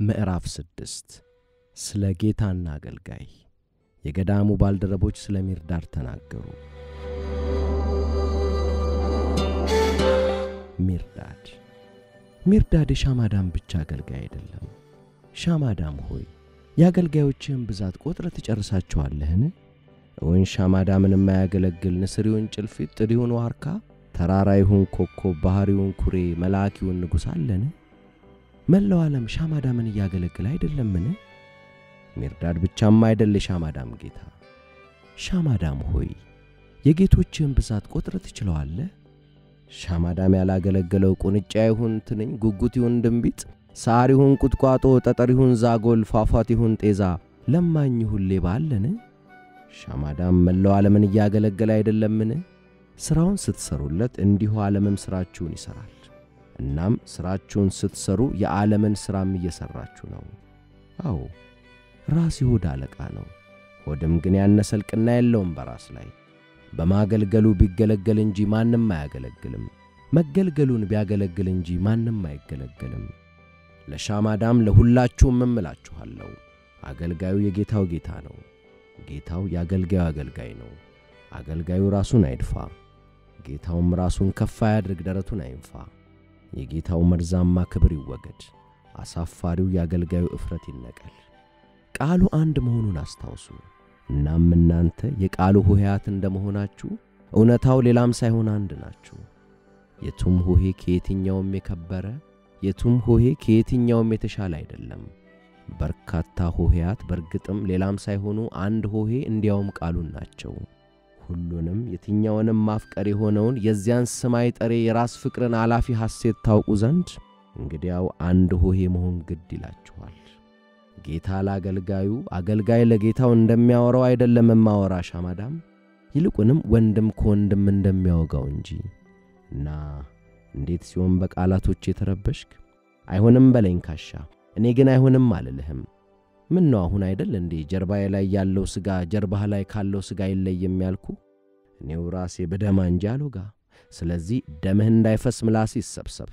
ምዕራፍ ስድስት ስለ ጌታና አገልጋይ የገዳሙ ባልደረቦች ስለ ሚርዳድ ተናገሩ። ሚርዳድ ሚርዳድ የሻማዳም ብቻ አገልጋይ አይደለም። ሻማዳም ሆይ የአገልጋዮችህን ብዛት ቆጥረ ትጨርሳቸዋለህን? እውን ሻማዳምን የማያገለግል ንስር ይሁን ጭልፊት፣ ጥድ ዋርካ፣ ተራራ ይሁን ኮከብ፣ ባሕር ይሁን ኩሬ፣ መልአክ ይሁን ንጉሥ አለን? መላው ዓለም ሻማዳምን እያገለግል አይደለምን? ሚርዳድ ብቻም አይደል የሻማዳም ጌታ። ሻማዳም ሆይ የጌቶችህን ብዛት ቆጥረ ትችለዋለህ? ሻማዳም ያላገለገለው ቁንጫ ይሁን ትንኝ፣ ጉጉት ይሁን ድንቢጥ፣ ሳር ይሁን ቁጥቋጦ፣ ጠጠር ይሁን ዛጎል፣ ፏፏት ይሁን ጤዛ፣ ለማኝ ይሁን ሌባ አለን? ሻማዳም መላው ዓለምን እያገለገለ አይደለምን? ሥራውን ስትሠሩለት እንዲሁ ዓለምም ሥራችሁን ይሠራል። እናም ሥራችሁን ስትሠሩ የዓለምን ሥራም እየሠራችሁ ነው። አዎ ራስ የሆድ አለቃ ነው። ሆድም ግን ያነሰ እልቅና የለውም በራስ ላይ በማገልገሉ ቢገለገል እንጂ ማንም አያገለግልም። መገልገሉን ቢያገለግል እንጂ ማንም አይገለገልም። ለሻማዳም ለሁላችሁም እምላችኋለሁ፣ አገልጋዩ የጌታው ጌታ ነው፣ ጌታው የአገልጋዩ አገልጋይ ነው። አገልጋዩ ራሱን አይድፋ፣ ጌታውም ራሱን ከፍ አያድርግ፣ ደረቱን አይንፋ። የጌታው መርዛማ ክብር ይወገድ፣ አሳፋሪው የአገልጋዩ እፍረት ይነቀል። ቃሉ አንድ መሆኑን አስታውሱ። እናም እናንተ የቃሉ ሆሄያት እንደ መሆናችሁ እውነታው ሌላም ሳይሆን አንድ ናችሁ። የቱም ሆሄ ከየትኛውም የከበረ የቱም ሆሄ ከየትኛውም የተሻለ አይደለም። በርካታ ሆሄያት በርግጥም ሌላም ሳይሆኑ አንድ ሆሄ እንዲያውም ቃሉን ናቸው። ሁሉንም የትኛውንም ማፍቀር የሆነውን የዚያን ሰማይ ጠሬ የራስ ፍቅርን አላፊ ሐሴት ታውቁ ዘንድ እንግዲያው አንድ ሆሄ መሆን ግድ ይላችኋል። ጌታ ለአገልጋዩ አገልጋይ ለጌታው እንደሚያወራው አይደለም የማወራ ሻማዳም፣ ይልቁንም ወንድም ከወንድም እንደሚያወጋው እንጂ። እና እንዴት ሲሆን በቃላቶች የተረበሽክ? አይሆንም በለኝ ካሻ፣ እኔ ግን አይሆንም አልልህም። ምን ነው አሁን አይደል እንዴ ጀርባዬ ላይ ያለው ሥጋ ጀርባህ ላይ ካለው ሥጋ አይለይም ያልኩ? እኔው ራሴ በደማ እንጂ አልወጋ። ስለዚህ ደምህ እንዳይፈስ ምላስ ይሰብሰብ፣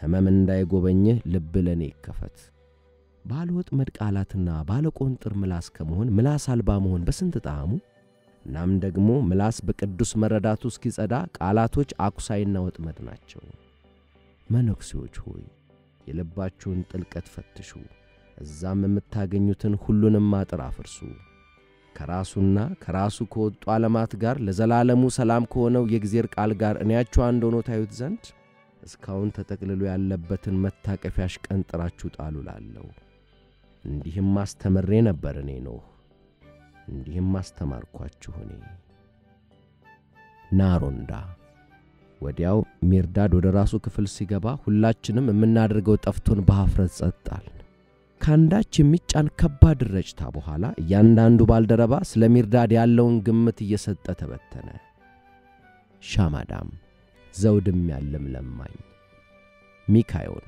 ሕመም እንዳይጎበኝህ ልብ ለእኔ ይከፈት። ባለ ወጥመድ ቃላትና ባለ ቆንጥር ምላስ ከመሆን ምላስ አልባ መሆን በስንት ጣዕሙ! እናም ደግሞ ምላስ በቅዱስ መረዳቱ እስኪጸዳ ቃላቶች አኩሳይና ወጥመድ ናቸው። መነኩሴዎች ሆይ የልባችሁን ጥልቀት ፈትሹ፣ እዛም የምታገኙትን ሁሉንም አጥር አፍርሱ። ከራሱና ከራሱ ከወጡ ዓለማት ጋር ለዘላለሙ ሰላም ከሆነው የእግዚአብሔር ቃል ጋር እኔያችሁ አንድ ሆኖ ታዩት ዘንድ እስካሁን ተጠቅልሎ ያለበትን መታቀፊያ አሽቀንጥራችሁ ጣሉ ላለው እንዲህም አስተምሬ ነበር እኔ ኖህ፣ እንዲህም አስተማርኳችሁ እኔ። ናሮንዳ ወዲያው ሚርዳድ ወደ ራሱ ክፍል ሲገባ ሁላችንም የምናደርገው ጠፍቶን በኀፍረት ጸጥ አልን። ከአንዳች የሚጫን ከባድ ረጭታ በኋላ እያንዳንዱ ባልደረባ ስለ ሚርዳድ ያለውን ግምት እየሰጠ ተበተነ። ሻማዳም ዘውድም ያለም ለማኝ ሚካዮን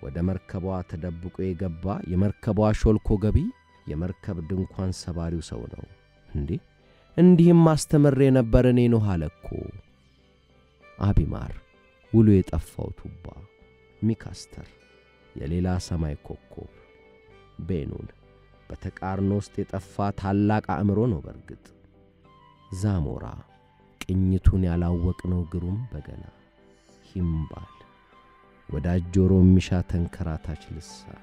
ወደ መርከቧ ተደብቆ የገባ የመርከቧ ሾልኮ ገቢ የመርከብ ድንኳን ሰባሪው ሰው ነው እንዴ! እንዲህም አስተምሬ ነበር እኔ ኖህ አለ እኮ። አቢማር ውሎ የጠፋው ቱባ፣ ሚካስተር የሌላ ሰማይ ኮከብ፣ ቤኑን። በተቃርኖ ውስጥ የጠፋ ታላቅ አእምሮ ነው በርግጥ። ዛሞራ ቅኝቱን ያላወቅነው ግሩም በገና፣ ሂምባል። ወዳጅ ጆሮ የሚሻ ተንከራታች ልሳን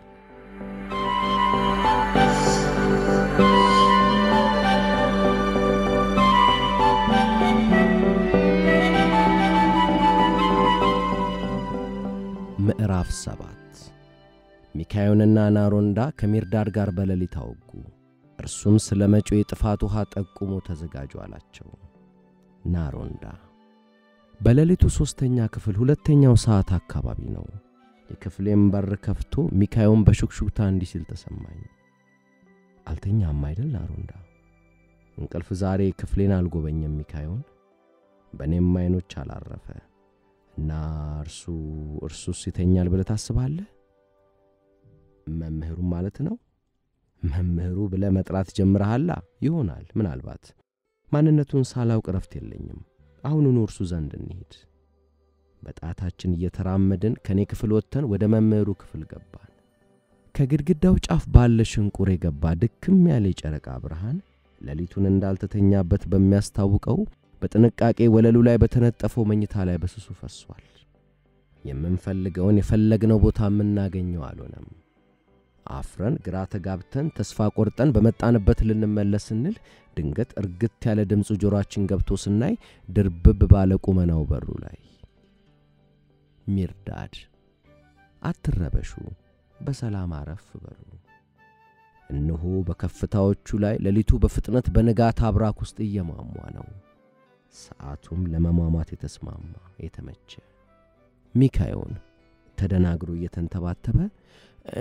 ሚካዮንና ናሮንዳ ከሚርዳድ ጋር በሌሊት አወጉ። እርሱም ስለ መጪው የጥፋት ውኃ ጠቁሞ ተዘጋጁ አላቸው። ናሮንዳ በሌሊቱ ሦስተኛ ክፍል ሁለተኛው ሰዓት አካባቢ ነው። የክፍሌም በር ከፍቶ ሚካዮን በሹክሹክታ እንዲህ ሲል ተሰማኝ። አልተኛም አይደል ናሮንዳ? እንቅልፍ ዛሬ ክፍሌን አልጎበኘም ሚካዮን፣ በእኔም ዐይኖች አላረፈ እና እርሱ እርሱስ ይተኛል ብለህ ታስባለህ? መምህሩ ማለት ነው። መምህሩ ብለህ መጥራት ጀምረሃላ ይሆናል። ምናልባት ማንነቱን ሳላውቅ ረፍት የለኝም። አሁኑኑ እርሱ ዘንድ እንሂድ። በጣታችን እየተራመድን ከእኔ ክፍል ወጥተን ወደ መምህሩ ክፍል ገባን። ከግድግዳው ጫፍ ባለ ሽንቁር የገባ ድክም ያለ የጨረቃ ብርሃን ሌሊቱን እንዳልተተኛበት በሚያስታውቀው በጥንቃቄ ወለሉ ላይ በተነጠፈው መኝታ ላይ በስሱ ፈሷል። የምንፈልገውን የፈለግነው ቦታ የምናገኘው አልሆነም። አፍረን ግራ ተጋብተን ተስፋ ቆርጠን በመጣንበት ልንመለስ ስንል ድንገት እርግት ያለ ድምፁ ጆሮአችን ገብቶ ስናይ ድርብብ ባለ ቁመናው በሩ ላይ ሚርዳድ አትረበሹ፣ በሰላም አረፍ በሉ። እነሆ በከፍታዎቹ ላይ ሌሊቱ በፍጥነት በንጋት አብራክ ውስጥ እየሟሟ ነው። ሰዓቱም ለመሟሟት የተስማማ የተመቸ ሚካዮን ተደናግሮ እየተንተባተበ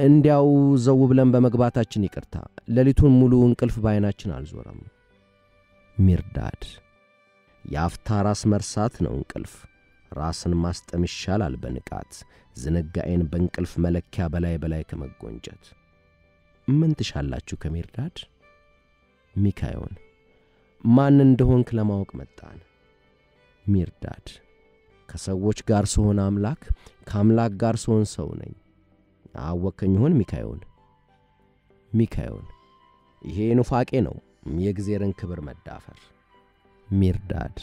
እንዲያው ዘው ብለን በመግባታችን ይቅርታ፣ ሌሊቱን ሙሉ እንቅልፍ በዐይናችን አልዞረም። ሚርዳድ የአፍታ ራስ መርሳት ነው እንቅልፍ። ራስን ማስጠም ይሻላል በንቃት ዝንጋኤን በእንቅልፍ መለኪያ በላይ በላይ ከመጎንጨት። ምን ትሻላችሁ ከሚርዳድ? ሚካዮን ማን እንደሆንክ ለማወቅ መጣን። ሚርዳድ ከሰዎች ጋር ስሆን አምላክ፣ ከአምላክ ጋር ስሆን ሰው ነኝ። አወከኝ ይሆን ሚካዮን? ሚካዮን ይሄ ኑፋቄ ነው፣ የእግዜርን ክብር መዳፈር። ሚርዳድ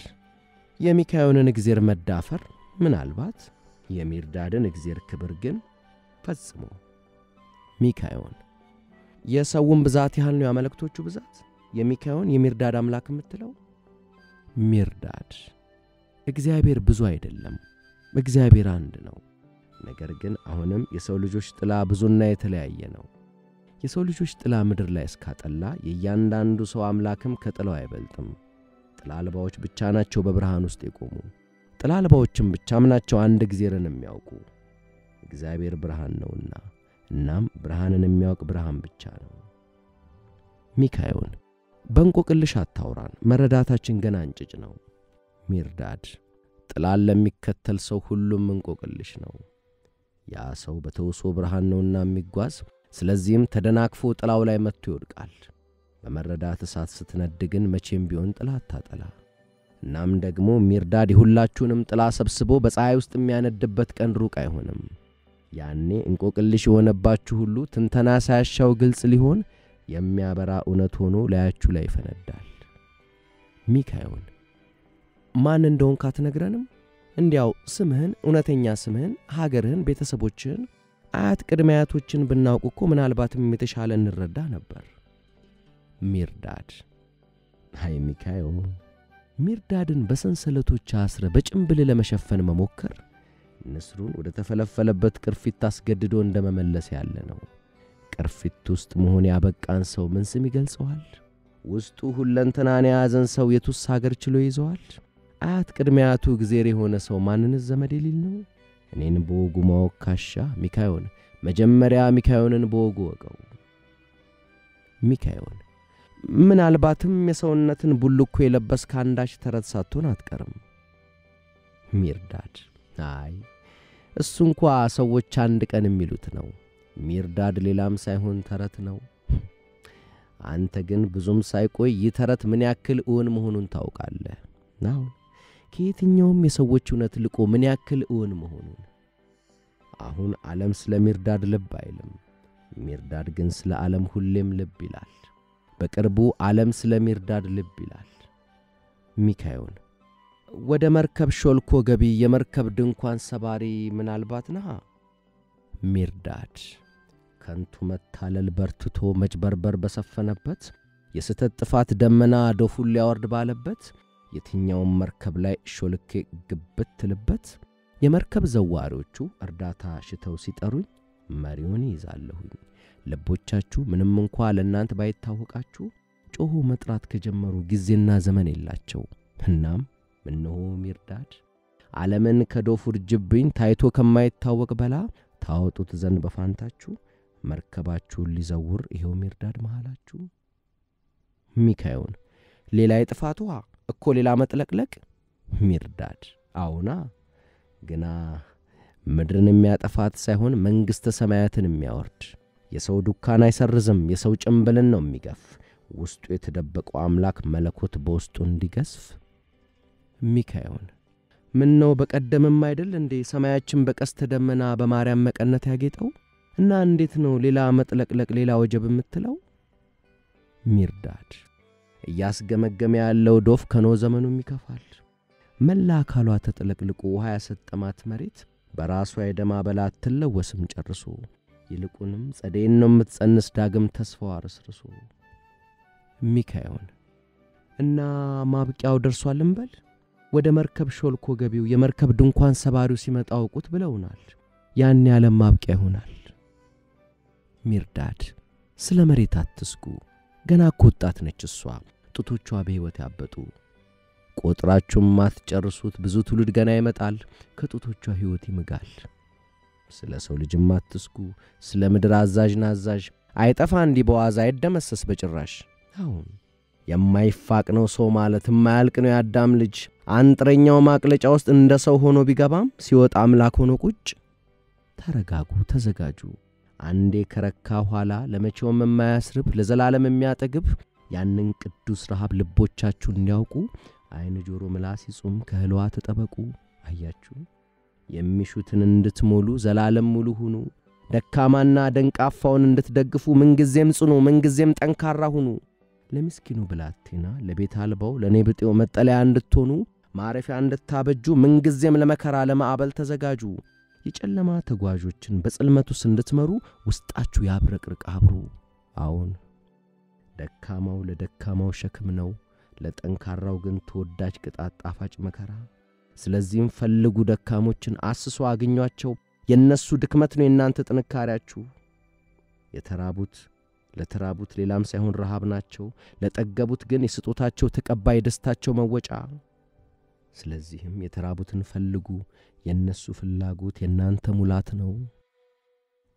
የሚካዮንን እግዜር መዳፈር ምናልባት፣ የሚርዳድን እግዜር ክብር ግን ፈጽሞ። ሚካዮን የሰውን ብዛት ያህል ነው የአማልክቶቹ ብዛት የሚካዮን የሚርዳድ አምላክ የምትለው? ሚርዳድ እግዚአብሔር ብዙ አይደለም፣ እግዚአብሔር አንድ ነው። ነገር ግን አሁንም የሰው ልጆች ጥላ ብዙና የተለያየ ነው። የሰው ልጆች ጥላ ምድር ላይ እስካጠላ የእያንዳንዱ ሰው አምላክም ከጥላው አይበልጥም። ጥላ አልባዎች ብቻ ናቸው በብርሃን ውስጥ የቆሙ። ጥላ አልባዎችም ብቻም ናቸው አንድ እግዚአብሔርን የሚያውቁ። እግዚአብሔር ብርሃን ነውና፣ እናም ብርሃንን የሚያውቅ ብርሃን ብቻ ነው። ሚካዮን በእንቆቅልሽ አታውራን፣ መረዳታችን ገና እንጭጭ ነው። ሚርዳድ ጥላን ለሚከተል ሰው ሁሉም እንቆቅልሽ ነው። ያ ሰው በተውሶ ብርሃን ነውና የሚጓዝ ስለዚህም ተደናክፎ ጥላው ላይ መጥቶ ይወድቃል። በመረዳት እሳት ስትነድ ግን መቼም ቢሆን ጥላ አታጠላ። እናም ደግሞ ሚርዳድ የሁላችሁንም ጥላ ሰብስቦ በፀሐይ ውስጥ የሚያነድበት ቀን ሩቅ አይሆንም። ያኔ እንቆቅልሽ የሆነባችሁ ሁሉ ትንተና ሳያሻው ግልጽ ሊሆን የሚያበራ እውነት ሆኖ ላያችሁ ላይ ይፈነዳል። ሚካዮን ማን እንደሆንክ አትነግረንም? እንዲያው ስምህን፣ እውነተኛ ስምህን፣ ሀገርህን፣ ቤተሰቦችህን፣ አያት ቅድመ አያቶችን ብናውቅ እኮ ምናልባትም የተሻለ እንረዳ ነበር። ሚርዳድ አይ ሚካዮን፣ ሚርዳድን በሰንሰለቶች አስረ በጭንብል ለመሸፈን መሞከር ንስሩን ወደ ተፈለፈለበት ቅርፊት አስገድዶ እንደ መመለስ ያለ ነው። ቅርፊት ውስጥ መሆን ያበቃን ሰው ምን ስም ይገልጸዋል? ውስጡ ሁለንተናን የያዘን ሰው የቱስ ሀገር ችሎ ይዘዋል? አያት ቅድመ አያቱ እግዜር የሆነ ሰው ማንንስ ዘመድ የሌል ነው? እኔን በወጉ ማወቅ ካሻ ሚካዮን፣ መጀመሪያ ሚካዮንን በወጉ ወቀው። ሚካዮን ምናልባትም የሰውነትን ቡልኮ የለበስክ አንዳች ተረት ሳትሆን አትቀርም። ሚርዳድ አይ እሱ እንኳ ሰዎች አንድ ቀን የሚሉት ነው። ሚርዳድ ሌላም ሳይሆን ተረት ነው። አንተ ግን ብዙም ሳይቆይ ይህ ተረት ምን ያክል እውን መሆኑን ታውቃለህ። አሁን ከየትኛውም የሰዎች እውነት ልቆ ምን ያክል እውን መሆኑን። አሁን ዓለም ስለ ሚርዳድ ልብ አይልም። ሚርዳድ ግን ስለ ዓለም ሁሌም ልብ ይላል። በቅርቡ ዓለም ስለ ሚርዳድ ልብ ይላል። ሚካዮን ወደ መርከብ ሾልኮ ገቢ የመርከብ ድንኳን ሰባሪ ምናልባት ነሃ። ሚርዳድ ከንቱ መታለል በርትቶ መጭበርበር በሰፈነበት የስህተት ጥፋት ደመና ዶፉን ሊያወርድ ባለበት የትኛውም መርከብ ላይ ሾልኬ ግብት ልበት የመርከብ ዘዋሪዎቹ እርዳታ ሽተው ሲጠሩኝ መሪውን ይይዛለሁኝ። ልቦቻችሁ ምንም እንኳ ለእናንተ ባይታወቃችሁ ጮኹ መጥራት ከጀመሩ ጊዜና ዘመን የላቸው። እናም እነሆ ሚርዳድ ዓለምን ከዶፍ ውርጅብኝ ታይቶ ከማይታወቅ በላ ታወጡት ዘንድ በፋንታችሁ መርከባችሁን ሊዘውር ይኸው ሚርዳድ መሃላችሁ። ሚካዮን ሌላ የጥፋት ውሃ እኮ ሌላ መጥለቅለቅ። ሚርዳድ አዎና፣ ግና ምድርን የሚያጠፋት ሳይሆን መንግሥተ ሰማያትን የሚያወርድ የሰው ዱካን አይሰርዝም፣ የሰው ጭንብልን ነው የሚገፍ ውስጡ የተደበቀው አምላክ መለኮት በውስጡ እንዲገስፍ። ሚካዮን ምን ነው በቀደምም አይደል እንዴ ሰማያችን በቀስተ ደመና በማርያም መቀነት ያጌጠው? እና እንዴት ነው ሌላ መጥለቅለቅ፣ ሌላ ወጀብ የምትለው? ሚርዳድ እያስገመገመ ያለው ዶፍ ከኖ ዘመኑም ይከፋል። መላ አካሏ ተጥለቅልቆ ውሃ ያሰጠማት መሬት በራሷ የደም አበላ አትለወስም ጨርሶ። ይልቁንም ጸደይን ነው የምትጸንስ ዳግም ተስፋዋ ርስርሶ። ሚካዮን እና ማብቂያው ደርሷል እንበል። ወደ መርከብ ሾልኮ ገቢው የመርከብ ድንኳን ሰባሪው ሲመጣ አውቁት ብለውናል። ያን ያለም ማብቂያ ይሆናል። ሚርዳድ ስለ መሬት አትስጉ፣ ገና እኮ ወጣት ነች እሷ፣ ጡቶቿ በሕይወት ያበጡ። ቆጥራችሁም ማትጨርሱት ብዙ ትውልድ ገና ይመጣል፣ ከጡቶቿ ሕይወት ይምጋል። ስለ ሰው ልጅም አትስጉ፣ ስለ ምድር አዛዥ አይጠፋ እንዲህ በዋዛ አይደመሰስ በጭራሽ። አሁን የማይፋቅ ነው ሰው ማለት የማያልቅ ነው የአዳም ልጅ። አንጥረኛው ማቅለጫ ውስጥ እንደ ሰው ሆኖ ቢገባም ሲወጣ አምላክ ሆኖ ቁጭ። ተረጋጉ፣ ተዘጋጁ። አንዴ ከረካ ኋላ ለመቼውም የማያስርብ ለዘላለም የሚያጠግብ ያንን ቅዱስ ረሃብ ልቦቻችሁ እንዲያውቁ ዐይን፣ ጆሮ፣ ምላስ ይጹም ከህልዋ ተጠበቁ። አያችሁ የሚሹትን እንድትሞሉ ዘላለም ሙሉ ሁኑ። ደካማና ደንቃፋውን እንድትደግፉ ምንጊዜም ጽኑ፣ ምንጊዜም ጠንካራ ሁኑ። ለምስኪኑ ብላቴና ለቤት አልባው ለእኔ ብጤው መጠለያ እንድትሆኑ ማረፊያ እንድታበጁ ምንጊዜም ለመከራ ለማዕበል ተዘጋጁ። የጨለማ ተጓዦችን በጽልመቱስ እንድትመሩ ውስጣችሁ ያብረቅርቅ አብሩ። አዎን ደካማው ለደካማው ሸክም ነው፣ ለጠንካራው ግን ተወዳጅ ቅጣት ጣፋጭ መከራ። ስለዚህም ፈልጉ ደካሞችን አስሶ አግኟቸው። የእነሱ ድክመት ነው የእናንተ ጥንካሬያችሁ። የተራቡት ለተራቡት ሌላም ሳይሆን ረሃብ ናቸው፣ ለጠገቡት ግን የስጦታቸው ተቀባይ ደስታቸው መወጫ። ስለዚህም የተራቡትን ፈልጉ፣ የእነሱ ፍላጎት የእናንተ ሙላት ነው።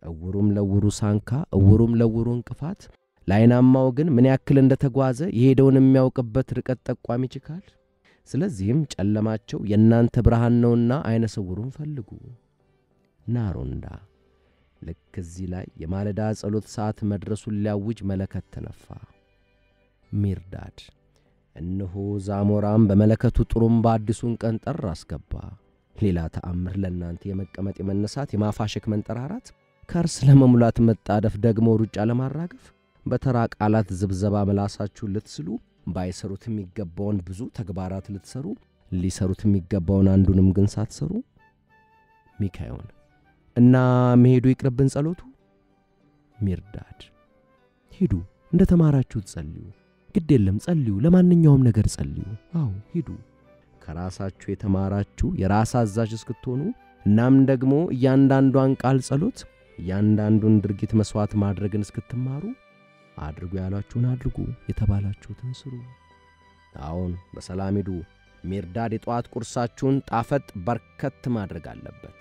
እውሩም ለውሩ ሳንካ፣ እውሩም ለውሩ እንቅፋት፣ ለዓይናማው ግን ምን ያክል እንደ ተጓዘ የሄደውን የሚያውቅበት ርቀት ጠቋሚ ይችካል። ስለዚህም ጨለማቸው የእናንተ ብርሃን ነውና ዐይነ ስውሩን ፈልጉ። ናሮንዳ ልክ እዚህ ላይ የማለዳ ጸሎት ሰዓት መድረሱን ሊያውጅ መለከት ተነፋ። ሚርዳድ እነሆ ዛሞራም በመለከቱ ጥሩምባ አዲሱን ቀን ጠር አስገባ። ሌላ ተአምር ለእናንተ የመቀመጥ የመነሳት የማፋሸክ መንጠራራት፣ ከርስ ለመሙላት መጣደፍ፣ ደግሞ ሩጫ ለማራገፍ በተራ ቃላት ዝብዘባ ምላሳችሁን ልትስሉ ባይሰሩት የሚገባውን ብዙ ተግባራት ልትሰሩ ሊሰሩት የሚገባውን አንዱንም ግን ሳትሰሩ ሚካዮን እና መሄዱ ይቅርብን ጸሎቱ። ሚርዳድ ሂዱ፣ እንደ ተማራችሁት ጸልዩ። ግድ የለም ጸልዩ፣ ለማንኛውም ነገር ጸልዩ። አዎ ሂዱ፣ ከራሳችሁ የተማራችሁ የራስ አዛዥ እስክትሆኑ እናም ደግሞ እያንዳንዷን ቃል ጸሎት፣ እያንዳንዱን ድርጊት መሥዋዕት ማድረግን እስክትማሩ አድርጉ ያሏችሁን አድርጉ፣ የተባላችሁትን ስሩ። አዎን በሰላም ሂዱ። ሚርዳድ የጠዋት ቁርሳችሁን ጣፈጥ በርከት ማድረግ አለበት።